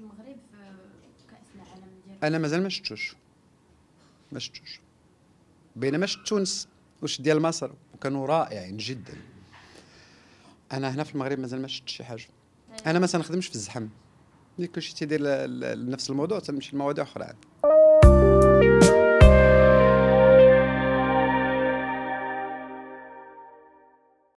المغرب في كأس العالم ديال أنا مازال ما شفتوش. ما شفتوش. بينما شفت تونس وش ديال مصر وكانوا رائعين جدا. أنا هنا في المغرب مازال ما شفت شي حاجة. أنا ما تنخدمش في الزحم ملي كلشي تيدير نفس لنفس الموضوع تنمشي لمواضيع أخرى عاد.